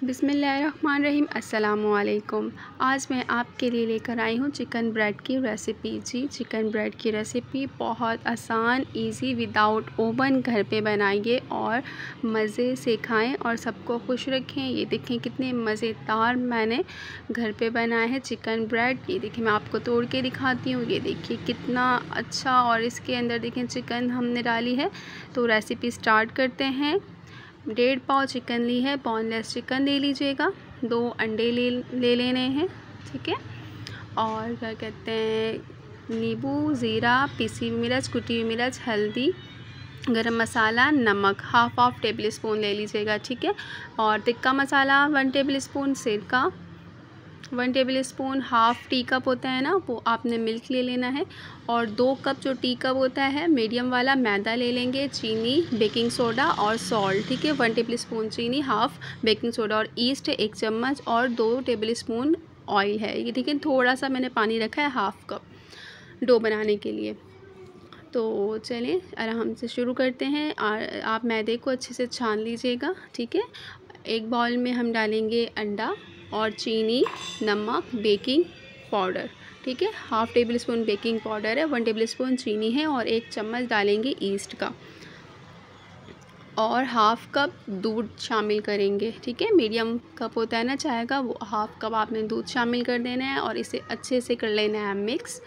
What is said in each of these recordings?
बिसमीम अस्सलामुअलैकुम। आज मैं आपके लिए लेकर आई हूँ चिकन ब्रेड की रेसिपी। जी, चिकन ब्रेड की रेसिपी बहुत आसान इजी विदाउट ओवन घर पे बनाइए और मज़े से खाएँ और सबको खुश रखें। ये देखें कितने मज़ेदार मैंने घर पे बनाए हैं चिकन ब्रेड। ये देखें, मैं आपको तोड़ के दिखाती हूँ। ये देखिए कितना अच्छा और इसके अंदर देखें चिकन हमने डाली है। तो रेसिपी स्टार्ट करते हैं। डेढ़ पाव चिकन ली है बॉनलेस चिकन ले लीजिएगा। दो अंडे ले ले लेने हैं, ठीक है? और क्या कहते हैं, नींबू, ज़ीरा, पीसी हुई मिर्च, कुटी हुई मिर्च, हल्दी, गरम मसाला, नमक हाफ़ हाफ़ टेबल स्पून ले लीजिएगा, ठीक है? और tikka masala one tablespoon सिरका one tablespoon half tea cup होता है ना, वो आपने मिल्क ले लेना है और दो कप जो टी कप होता है, मीडियम वाला मैदा ले लेंगे, चीनी, बेकिंग सोडा और सॉल्ट, ठीक है? वन टेबल स्पून चीनी, हाफ़ बेकिंग सोडा और ईस्ट एक चम्मच और दो टेबल स्पून ऑयल है। ये देखिए थोड़ा सा मैंने पानी रखा है हाफ़ कप डो बनाने के लिए। तो चलें आराम से शुरू करते हैं। आप मैदे को अच्छे से छान लीजिएगा, ठीक है? एक बाउल में हम डालेंगे अंडा। और चीनी, नमक, बेकिंग पाउडर, ठीक है? Half tablespoon baking powder है, वन टेबल स्पून चीनी है और एक चम्मच डालेंगे ईस्ट का। और हाफ़ कप दूध शामिल करेंगे, ठीक है? मीडियम कप होता है ना चाय का, वो हाफ़ कप आपने दूध शामिल कर देना है और इसे अच्छे से कर लेना है मिक्स।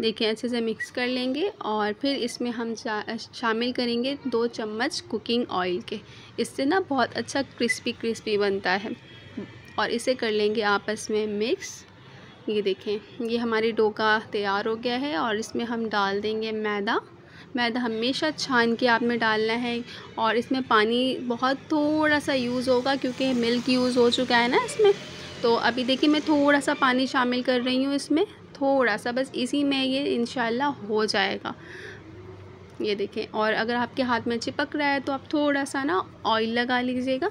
देखिए, अच्छे से मिक्स कर लेंगे और फिर इसमें हम शामिल करेंगे दो चम्मच कुकिंग ऑयल के। इससे ना बहुत अच्छा क्रिस्पी क्रिस्पी बनता है। और इसे कर लेंगे आपस में मिक्स। ये देखें, ये हमारी डोका तैयार हो गया है और इसमें हम डाल देंगे मैदा। मैदा हमेशा छान के आप में डालना है और इसमें पानी बहुत थोड़ा सा यूज़ होगा क्योंकि मिल्क यूज़ हो चुका है ना इसमें। तो अभी देखिए मैं थोड़ा सा पानी शामिल कर रही हूँ इसमें थोड़ा सा बस इसी में ये इन हो जाएगा। ये देखें, और अगर आपके हाथ में चिपक रहा है तो आप थोड़ा सा ना ऑयल लगा लीजिएगा।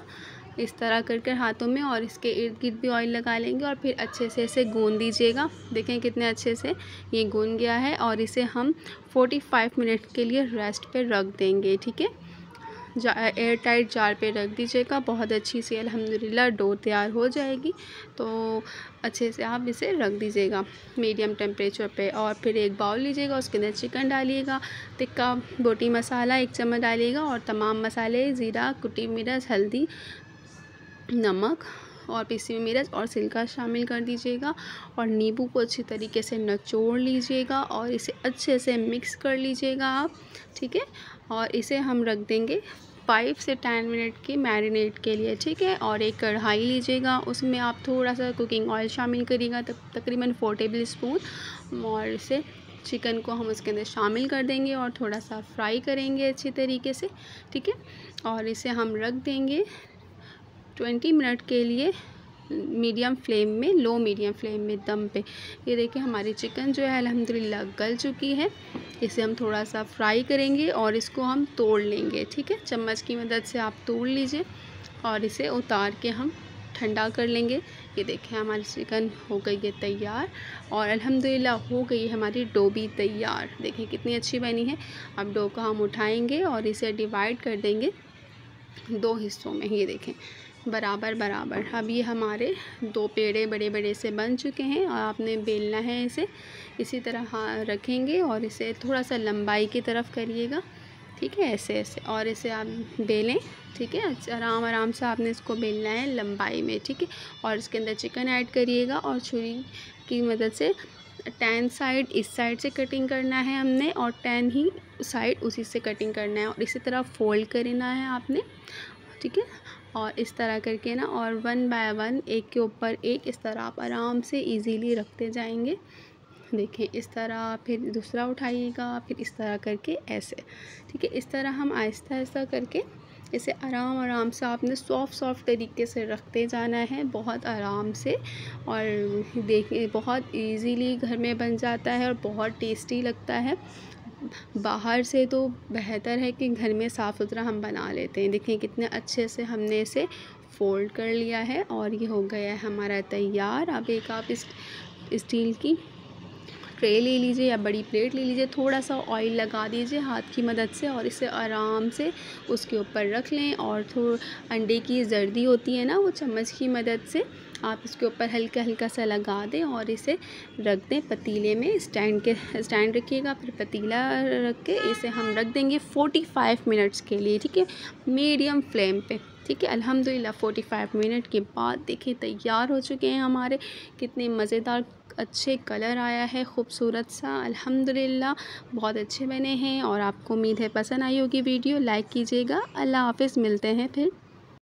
इस तरह कर कर हाथों में और इसके इर्द गिर्द भी ऑयल लगा लेंगे और फिर अच्छे से इसे गूंद दीजिएगा। देखें कितने अच्छे से ये गूंद गया है और इसे हम 45 मिनट के लिए रेस्ट पे रख देंगे, ठीक है? जा एयर टाइट जार पे रख दीजिएगा। बहुत अच्छी सी अल्हम्दुलिल्लाह डो तैयार हो जाएगी। तो अच्छे से आप इसे रख दीजिएगा मीडियम टेम्परेचर पे और फिर एक बाउल लीजिएगा, उसके अंदर चिकन डालिएगा, टिक्का, बोटी मसाला एक चम्मच डालिएगा और तमाम मसाले, ज़ीरा, कुटी मिर्च, हल्दी नमक और पीसी मिर्च और सिल्का शामिल कर दीजिएगा और नींबू को अच्छी तरीके से नचोड़ लीजिएगा और इसे अच्छे से मिक्स कर लीजिएगा आप, ठीक है? और इसे हम रख देंगे फाइव से टेन मिनट की मैरिनेट के लिए, ठीक है? और एक कढ़ाई लीजिएगा, उसमें आप थोड़ा सा कुकिंग ऑयल शामिल करिएगा तब तकरीबन फोर टेबल स्पून और इसे चिकन को हम उसके अंदर शामिल कर देंगे और थोड़ा सा फ्राई करेंगे अच्छी तरीके से, ठीक है? और इसे हम रख देंगे ट्वेंटी मिनट के लिए मीडियम फ्लेम में, लो मीडियम फ्लेम में दम पे। ये देखिए हमारी चिकन जो है, अल्हम्दुलिल्लाह, गल चुकी है। इसे हम थोड़ा सा फ्राई करेंगे और इसको हम तोड़ लेंगे, ठीक है? चम्मच की मदद से आप तोड़ लीजिए और इसे उतार के हम ठंडा कर लेंगे। ये देखें हमारी चिकन हो गई है तैयार और अल्हम्दुलिल्लाह हो गई है हमारी डो भी तैयार। देखें कितनी अच्छी बनी है। अब डो को हम उठाएँगे और इसे डिवाइड कर देंगे दो हिस्सों में। ये देखें। बराबर बराबर। अब ये हमारे दो पेड़े बड़े बड़े से बन चुके हैं और आपने बेलना है इसे। इसी तरह हाँ रखेंगे और इसे थोड़ा सा लंबाई की तरफ़ करिएगा। ठीक है? ऐसे ऐसे और इसे आप बेलें। ठीक है? आराम आराम से आपने इसको बेलना है लंबाई में। ठीक है? और इसके अंदर चिकन ऐड करिएगा और छुरी की मदद से टेन साइड इस साइड से कटिंग करना है हमने और टेन ही साइड उसी से कटिंग करना है और इसी तरह फोल्ड करना है आपने। ठीक है? और इस तरह करके ना और वन बाय वन एक के ऊपर एक इस तरह आप आराम से इजीली रखते जाएँगे। देखें इस तरह फिर दूसरा उठाइएगा, फिर इस तरह करके ऐसे। ठीक है, इस तरह हम आहिस्ता आहिस्ता करके इसे आराम आराम से आपने सॉफ्ट सॉफ्ट तरीके से रखते जाना है, बहुत आराम से। और देखिए, बहुत इजीली घर में बन जाता है और बहुत टेस्टी लगता है। बाहर से तो बेहतर है कि घर में साफ़ सुथरा हम बना लेते हैं। देखिए कितने अच्छे से हमने इसे फ़ोल्ड कर लिया है और ये हो गया है हमारा तैयार। अब एक आप इस, स्टील की ट्रे ले लीजिए या बड़ी प्लेट ले लीजिए। थोड़ा सा ऑयल लगा दीजिए हाथ की मदद से और इसे आराम से उसके ऊपर रख लें और थोड़ा अंडे की जर्दी होती है ना, वो चम्मच की मदद से आप इसके ऊपर हल्का हल्का सा लगा दें और इसे रख दें पतीले में। स्टैंड के, स्टैंड रखिएगा, फिर पतीला रख के इसे हम रख देंगे फोर्टी फाइव मिनट्स के लिए, ठीक है? मीडियम फ्लेम पे, ठीक है? अल्हम्दुलिल्लाह फोर्टी फाइव मिनट के बाद देखिए, तैयार हो चुके हैं हमारे। कितने मज़ेदार, अच्छे कलर आया है, खूबसूरत सा, अल्हम्दुलिल्लाह, बहुत अच्छे बने हैं। और आपको उम्मीद है पसंद आई होगी वीडियो, लाइक कीजिएगा। अल्लाह हाफिज़, मिलते हैं फिर।